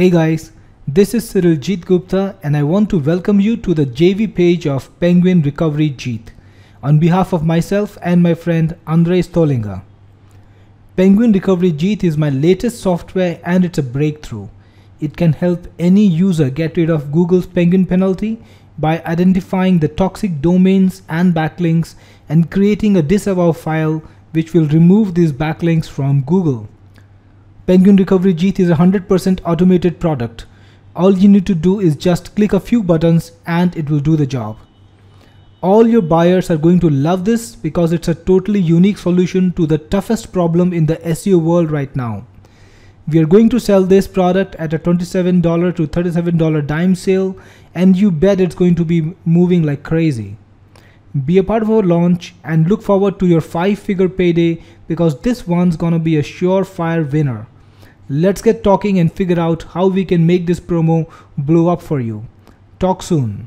Hey guys, this is Cyril Jeet Gupta and I want to welcome you to the JV page of Penguin Recovery Jeet on behalf of myself and my friend Andre Stolingam. Penguin Recovery Jeet is my latest software and it's a breakthrough. It can help any user get rid of Google's Penguin penalty by identifying the toxic domains and backlinks and creating a disavow file which will remove these backlinks from Google. Penguin Recovery Jeet is a 100% automated product. All you need to do is just click a few buttons and it will do the job. All your buyers are going to love this because it's a totally unique solution to the toughest problem in the SEO world right now. We are going to sell this product at a $27 to $37 dime sale and you bet it's going to be moving like crazy. Be a part of our launch and look forward to your 5 figure payday because this one's gonna be a surefire winner. Let's get talking and figure out how we can make this promo blow up for you. Talk soon.